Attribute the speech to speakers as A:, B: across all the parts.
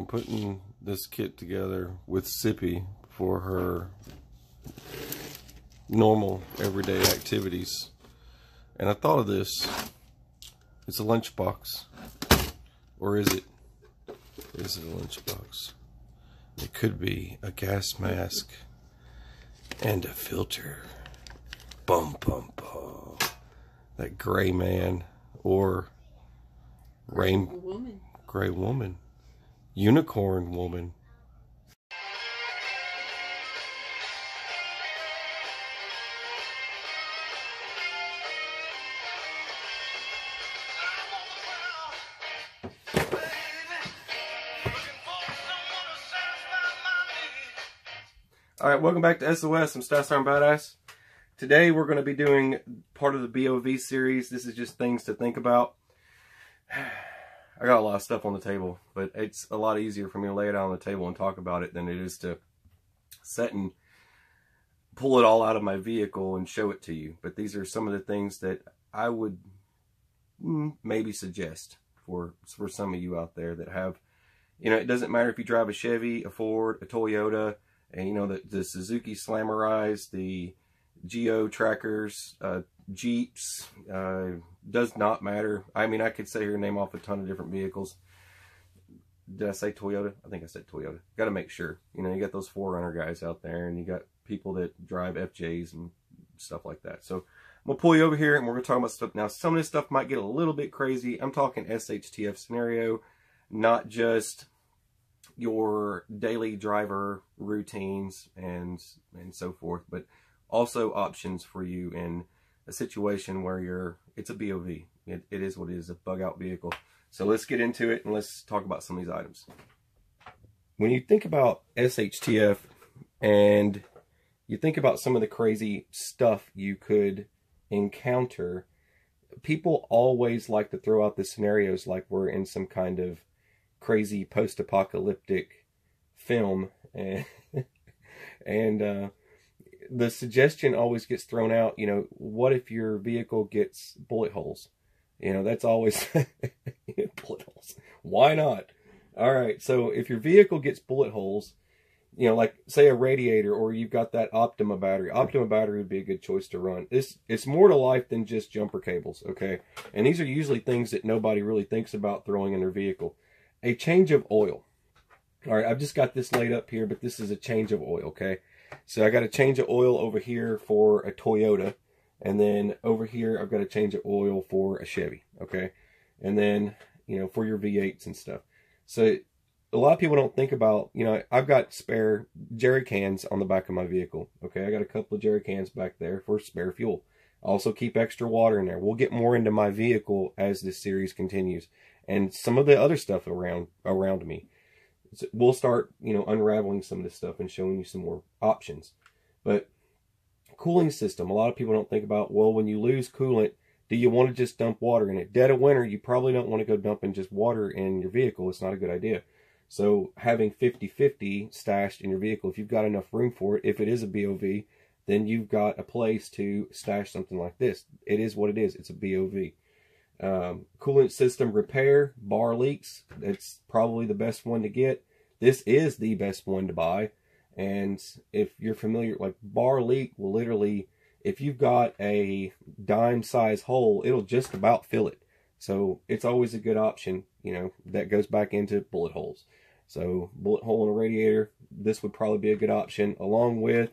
A: I'm putting this kit together with Sippy for her normal everyday activities. And I thought of this. It's a lunchbox. Or is it? Is it a lunchbox? It could be a gas mask and a filter. Bum bum bum. That gray man or rain
B: woman.
A: gray woman. Unicorn woman. All right, welcome back to SOS. I'm Staff Sergeant Badass. Today we're going to be doing part of the BOV series. This is just things to think about. I got a lot of stuff on the table, but it's a lot easier for me to lay it out on the table and talk about it than it is to set and pull it all out of my vehicle and show it to you. But these are some of the things that I would mm, maybe suggest for for some of you out there that have, you know, it doesn't matter if you drive a Chevy, a Ford, a Toyota, and you know the, the Suzuki Samurais, the Geo trackers, uh, Jeeps, uh, does not matter. I mean, I could sit here and name off a ton of different vehicles. Did I say Toyota? I think I said Toyota. Got to make sure. You know, you got those 4Runner guys out there, and you got people that drive FJs and stuff like that. So I'm gonna pull you over here, and we're gonna talk about stuff. Now, some of this stuff might get a little bit crazy. I'm talking SHTF scenario, not just your daily driver routines and and so forth, but also options for you in a situation where you're it's a BOV. It, it is what it is, a bug out vehicle. So let's get into it and let's talk about some of these items. When you think about SHTF and you think about some of the crazy stuff you could encounter, people always like to throw out the scenarios like we're in some kind of crazy post-apocalyptic film and and uh, the suggestion always gets thrown out you know what if your vehicle gets bullet holes? You know that's always bullet holes. Why not? All right so if your vehicle gets bullet holes you know like say a radiator or you've got that optima battery optima battery would be a good choice to run. This it's more to life than just jumper cables okay? And these are usually things that nobody really thinks about throwing in their vehicle. A change of oil. All right, I've just got this laid up here, but this is a change of oil, okay? So I got a change of oil over here for a Toyota, and then over here I've got a change of oil for a Chevy, okay? And then, you know, for your V8s and stuff. So a lot of people don't think about, you know, I've got spare jerry cans on the back of my vehicle, okay? I got a couple of jerry cans back there for spare fuel. also keep extra water in there. We'll get more into my vehicle as this series continues and some of the other stuff around around me. So we'll start, you know, unraveling some of this stuff and showing you some more options. But cooling system, a lot of people don't think about, well, when you lose coolant, do you want to just dump water in it? Dead of winter, you probably don't want to go dumping just water in your vehicle. It's not a good idea. So having 50-50 stashed in your vehicle, if you've got enough room for it, if it is a BOV, then you've got a place to stash something like this. It is what it is. It's a BOV. Um, coolant system repair, bar leaks. That's probably the best one to get. This is the best one to buy. And if you're familiar, like bar leak will literally, if you've got a dime size hole, it'll just about fill it. So it's always a good option, you know, that goes back into bullet holes. So bullet hole in a radiator, this would probably be a good option along with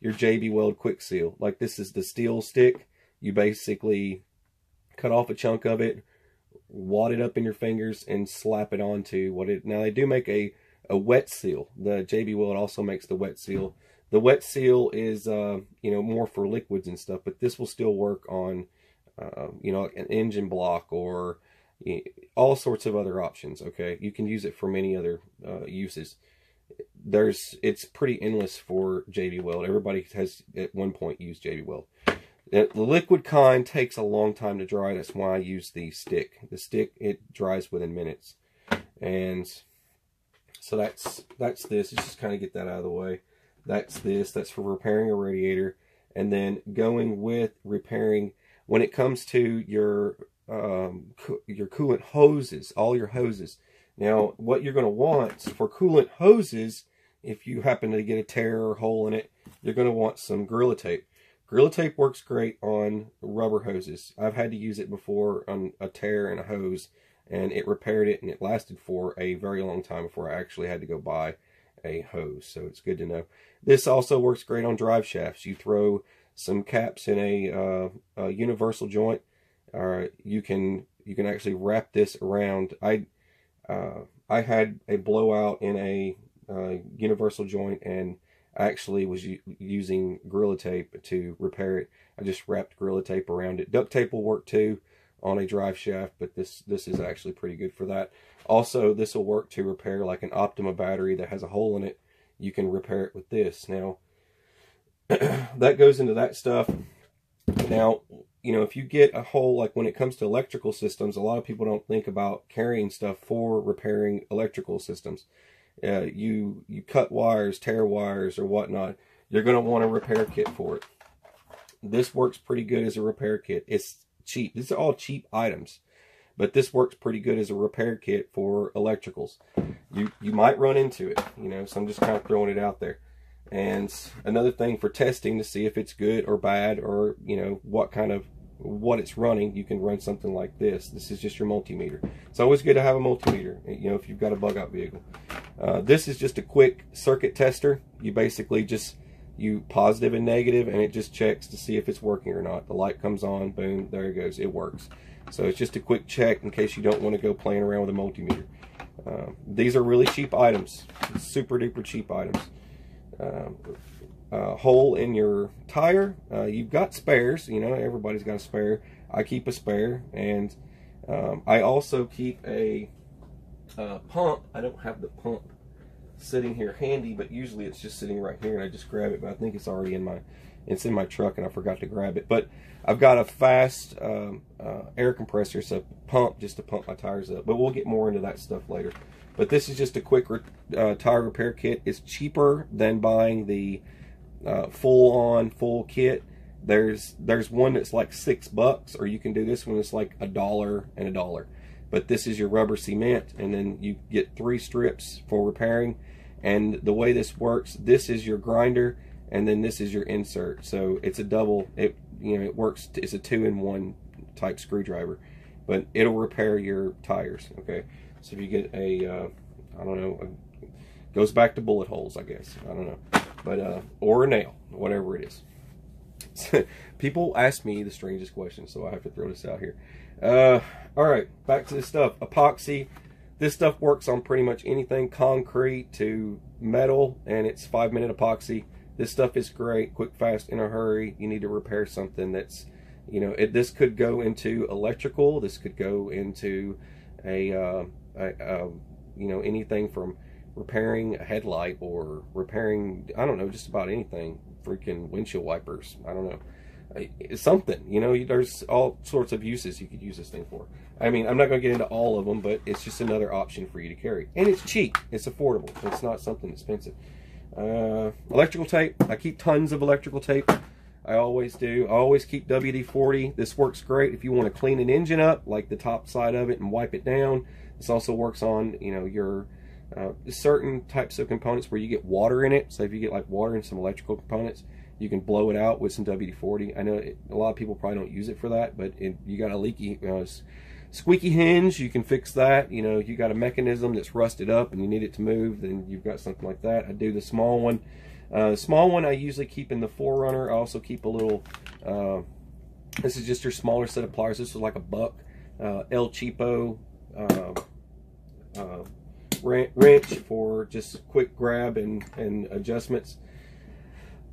A: your JB Weld quick seal. Like this is the steel stick. You basically cut off a chunk of it, wad it up in your fingers, and slap it onto what it. Now they do make a a wet seal. The JB Weld also makes the wet seal. The wet seal is uh, you know more for liquids and stuff, but this will still work on uh, you know an engine block or all sorts of other options. Okay, you can use it for many other uh, uses. There's it's pretty endless for JB Weld. Everybody has at one point used JB Weld. The liquid kind takes a long time to dry. That's why I use the stick. The stick, it dries within minutes. And so that's that's this. Let's just kind of get that out of the way. That's this. That's for repairing a radiator. And then going with repairing, when it comes to your um, your coolant hoses, all your hoses, Now, what you're going to want for coolant hoses, if you happen to get a tear or hole in it, you're going to want some Gorilla Tape. Gorilla Tape works great on rubber hoses. I've had to use it before on a tear in a hose, and it repaired it, and it lasted for a very long time before I actually had to go buy a hose. So it's good to know. This also works great on drive shafts. You throw some caps in a, uh, a universal joint, uh, you can you can actually wrap this around. I uh, I had a blowout in a uh, universal joint and Actually was using Gorilla Tape to repair it. I just wrapped Gorilla Tape around it. Duct tape will work too on a drive shaft, but this this is actually pretty good for that. Also, this will work to repair like an Optima battery that has a hole in it. You can repair it with this. Now, that goes into that stuff. Now, you know, if you get a hole, like when it comes to electrical systems, a lot of people don't think about carrying stuff for repairing electrical systems. Uh, you you cut wires, tear wires, or whatnot. You're going to want a repair kit for it. This works pretty good as a repair kit. It's cheap. These are all cheap items, but this works pretty good as a repair kit for electricals. You you might run into it, you know. So I'm just kind of throwing it out there. And another thing for testing to see if it's good or bad or, you know, what kind of what it's running, you can run something like this. This is just your multimeter. It's always good to have a multimeter, you know, if you've got a bug out vehicle. Uh, this is just a quick circuit tester. You basically just, you positive and negative, and it just checks to see if it's working or not. The light comes on, boom, there it goes, it works. So it's just a quick check in case you don't want to go playing around with a multimeter. Uh, these are really cheap items, super duper cheap items. Um, uh, hole in your tire. Uh, you've got spares, you know, everybody's got a spare. I keep a spare, and um, I also keep a uh, pump. I don't have the pump sitting here handy, but usually it's just sitting right here, and I just grab it. But I think it's already in my it's in my truck, and I forgot to grab it. But I've got a fast um, uh, air compressor, so pump just to pump my tires up. But we'll get more into that stuff later. But this is just a quick uh, tire repair kit. It's cheaper than buying the uh, full on full kit. There's there's one that's like six bucks, or you can do this one that's like a dollar and a dollar. But this is your rubber cement, and then you get three strips for repairing. And the way this works, this is your grinder, and then this is your insert. So it's a double. It you know it works. It's a two in one type screwdriver, but it'll repair your tires. Okay, so if you get a uh, I don't know, goes back to bullet holes, I guess. I don't know but uh, or a nail, whatever it is. People ask me the strangest questions, so I have to throw this out here. Uh, all right, back to this stuff. Epoxy. This stuff works on pretty much anything concrete to metal, and it's five minute epoxy. This stuff is great, quick, fast, in a hurry. You need to repair something that's, you know, it, this could go into electrical. This could go into a, uh, a, a you know, anything from repairing a headlight or repairing I don't know just about anything freaking windshield wipers I don't know. It's something you know there's all sorts of uses you could use this thing for. I mean I'm not going to get into all of them but it's just another option for you to carry. And it's cheap it's affordable it's not something expensive. Uh, electrical tape I keep tons of electrical tape. I always do. I always keep WD-40 this works great if you want to clean an engine up like the top side of it and wipe it down. This also works on you know your uh, certain types of components where you get water in it, so if you get like water in some electrical components, you can blow it out with some WD-40. I know it, a lot of people probably don't use it for that, but it, you got a leaky, you know, squeaky hinge, you can fix that. You know, you got a mechanism that's rusted up and you need it to move, then you've got something like that. I do the small one. Uh, small one I usually keep in the 4Runner. I also keep a little, uh, this is just your smaller set of pliers. This is like a buck, uh, El Cheapo, uh, uh, wrench for just quick grab and, and adjustments.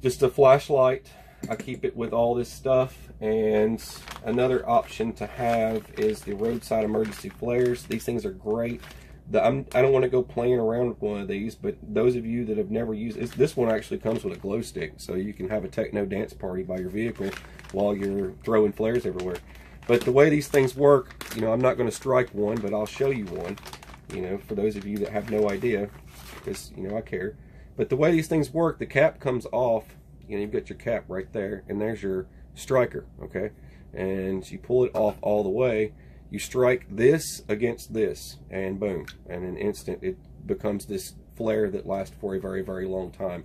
A: Just a flashlight. I keep it with all this stuff. And another option to have is the roadside emergency flares. These things are great. The, I'm, I do not want to go playing around with one of these, but those of you that have never used it, this one actually comes with a glow stick, so you can have a techno dance party by your vehicle while you're throwing flares everywhere. But the way these things work, you know, I'm not going to strike one, but I'll show you one you know, for those of you that have no idea, because, you know, I care. But the way these things work, the cap comes off, you know, you've got your cap right there, and there's your striker, okay? And you pull it off all the way, You strike this against this, and boom, and in an instant it becomes this flare that lasts for a very, very long time.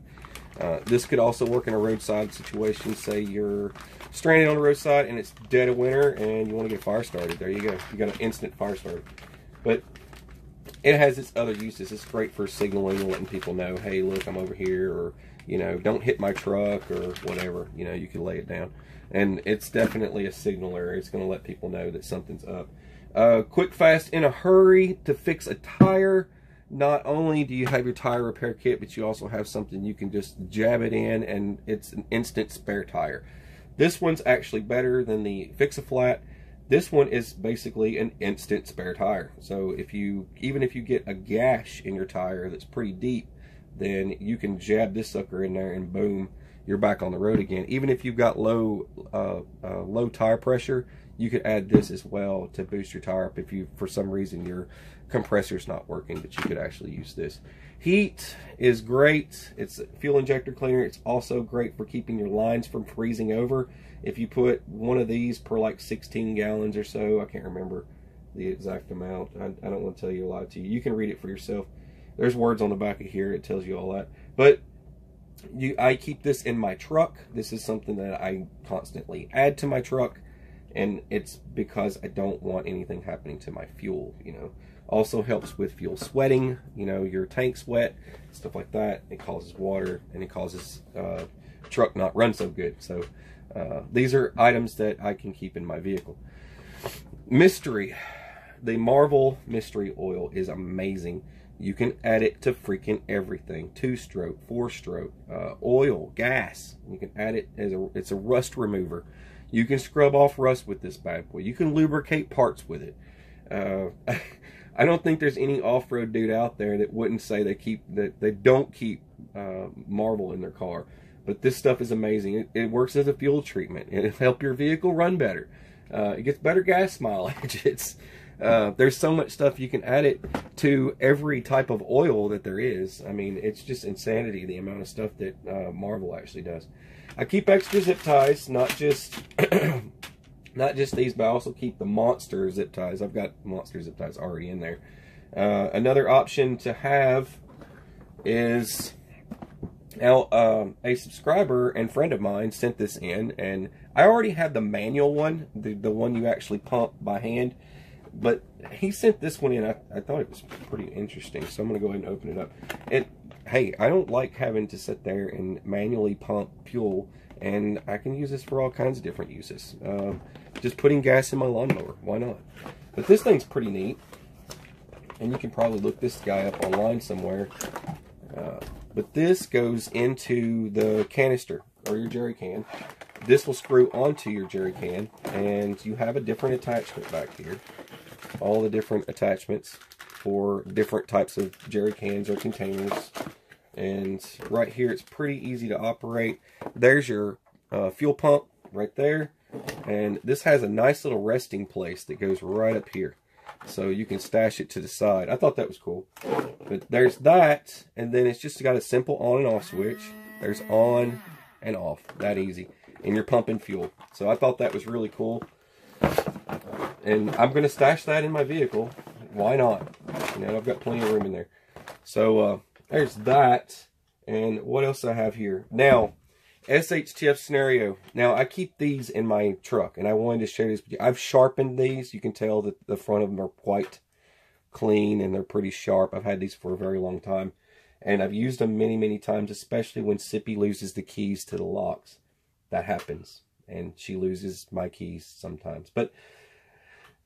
A: Uh, this could also work in a roadside situation. Say you're stranded on the roadside and it's dead of winter and you want to get fire started. There you go. You got an instant fire starter. But it has its other uses. It's great for signaling and letting people know, hey, look, I'm over here, or you know, don't hit my truck or whatever. You know, you can lay it down, and it's definitely a signaler. It's going to let people know that something's up. Uh, quick, fast, in a hurry to fix a tire. Not only do you have your tire repair kit, but you also have something you can just jab it in, and it's an instant spare tire. This one's actually better than the Fix-A-Flat this one is basically an instant spare tire. So if you, even if you get a gash in your tire that's pretty deep, then you can jab this sucker in there and boom, you're back on the road again. Even if you've got low, uh, uh, low tire pressure, you could add this as well to boost your tire up if you, for some reason, your compressor's not working, but you could actually use this. HEET is great. It's fuel injector cleaner. It's also great for keeping your lines from freezing over if you put one of these per like 16 gallons or so, I can't remember the exact amount. I, I don't want to tell you a lie to you. You can read it for yourself. There's words on the back of here. It tells you all that. But you, I keep this in my truck. This is something that I constantly add to my truck. And it's because I don't want anything happening to my fuel, you know. Also helps with fuel sweating, you know, your tank's wet, stuff like that. It causes water and it causes uh, truck not run so good. So uh, these are items that I can keep in my vehicle. Mystery. The Marvel Mystery Oil is amazing. You can add it to freaking everything. Two stroke, four stroke, uh, oil, gas. You can add it as a, it's a rust remover. You can scrub off rust with this bad boy. You can lubricate parts with it. Uh, I don't think there's any off-road dude out there that wouldn't say they keep that they don't keep uh, Marvel in their car. But this stuff is amazing. It, it works as a fuel treatment. It'll help your vehicle run better. Uh, it gets better gas mileage. It's uh, there's so much stuff you can add it to every type of oil that there is. I mean, it's just insanity the amount of stuff that uh, Marvel actually does. I keep extra zip ties, not just not just these, but I also keep the monster zip ties. I've got monster zip ties already in there. Uh, another option to have is now, um, a subscriber and friend of mine sent this in, and I already had the manual one, the, the one you actually pump by hand, but he sent this one in. I, I thought it was pretty interesting, so I'm going to go ahead and open it up. And, hey, I don't like having to sit there and manually pump fuel, and I can use this for all kinds of different uses. Um, just putting gas in my lawnmower, why not? But this thing's pretty neat, and you can probably look this guy up online somewhere. Uh, but this goes into the canister or your jerry can. This will screw onto your jerry can and you have a different attachment back here. All the different attachments for different types of jerry cans or containers. And right here it's pretty easy to operate. There's your uh, fuel pump right there. And this has a nice little resting place that goes right up here so you can stash it to the side. I thought that was cool. But there's that, and then it's just got a simple on and off switch. There's on and off, that easy. And you're pumping fuel. So I thought that was really cool. And I'm going to stash that in my vehicle. Why not? You know, I've got plenty of room in there. So uh, there's that. And what else I have here? Now, SHTF scenario. Now, I keep these in my truck, and I wanted to share this with you. I've sharpened these. You can tell that the front of them are quite clean, and they're pretty sharp. I've had these for a very long time, and I've used them many, many times, especially when Sippy loses the keys to the locks. That happens, and she loses my keys sometimes. But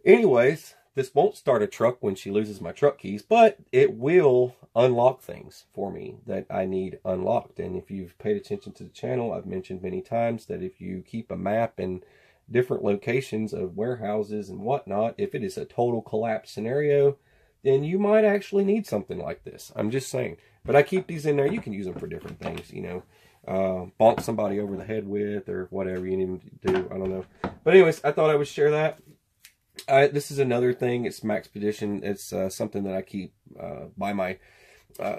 A: anyways, this won't start a truck when she loses my truck keys, but it will unlock things for me that I need unlocked. And if you've paid attention to the channel, I've mentioned many times that if you keep a map in different locations of warehouses and whatnot, if it is a total collapse scenario, then you might actually need something like this. I'm just saying. But I keep these in there. You can use them for different things, you know. Uh, bonk somebody over the head with or whatever you need to do. I don't know. But anyways, I thought I would share that. I, this is another thing. It's Maxpedition. It's uh, something that I keep uh, by my. Uh,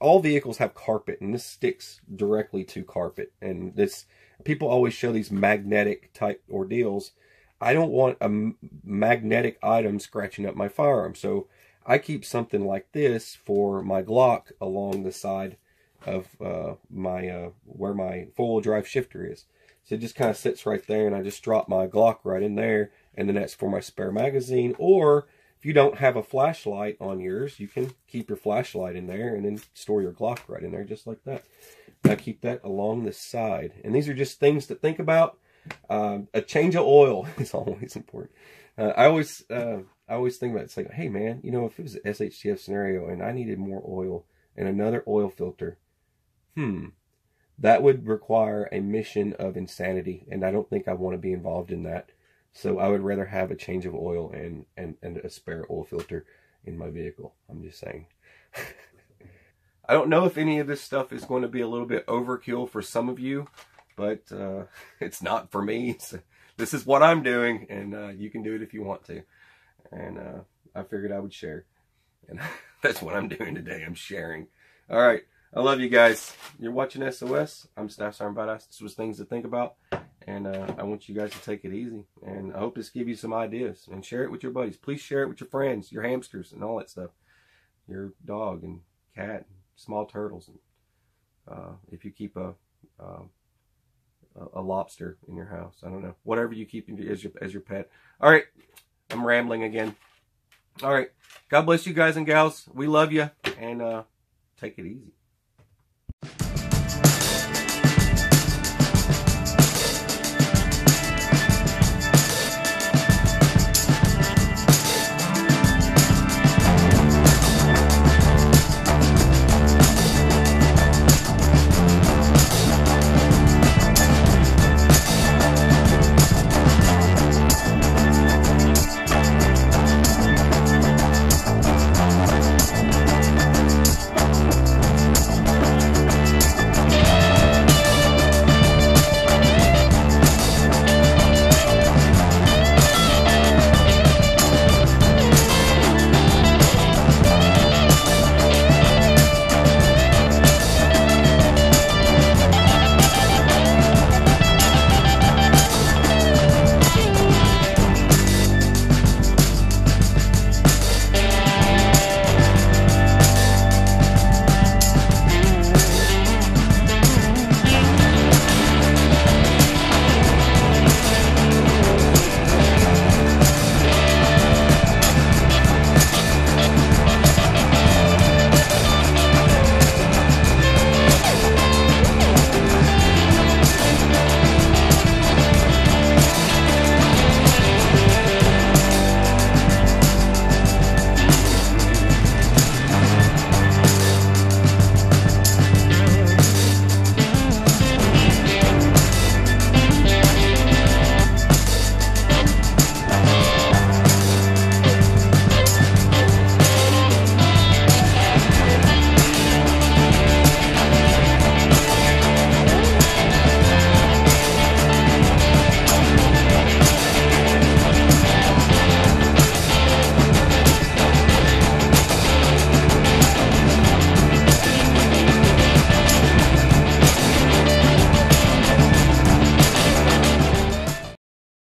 A: all vehicles have carpet, and this sticks directly to carpet. And this people always show these magnetic type ordeals. I don't want a magnetic item scratching up my firearm. So I keep something like this for my Glock along the side of uh, my uh, where my four-wheel drive shifter is. So it just kind of sits right there, and I just drop my Glock right in there, and then that's for my spare magazine. Or if you don't have a flashlight on yours, you can keep your flashlight in there and then store your Glock right in there, just like that. I keep that along the side. And these are just things to think about. Um, a change of oil is always important. Uh, I always, uh, I always think about it. it's like, hey man, you know, if it was an SHTF scenario and I needed more oil and another oil filter, hmm, that would require a mission of insanity, and I don't think I want to be involved in that. So I would rather have a change of oil and, and, and a spare oil filter in my vehicle. I'm just saying. I don't know if any of this stuff is going to be a little bit overkill for some of you, but uh, it's not for me. So this is what I'm doing, and uh, you can do it if you want to. And uh, I figured I would share. And that's what I'm doing today. I'm sharing. All right. I love you guys. You're watching SOS. I'm Staff Sergeant Badass. This was things to think about. And uh, I want you guys to take it easy. And I hope this gives you some ideas. And share it with your buddies. Please share it with your friends, your hamsters, and all that stuff. Your dog and cat, and small turtles. And uh, if you keep a, uh, a lobster in your house, I don't know. Whatever you keep as your, as your pet. All right. I'm rambling again. All right. God bless you guys and gals. We love you. And uh, take it easy.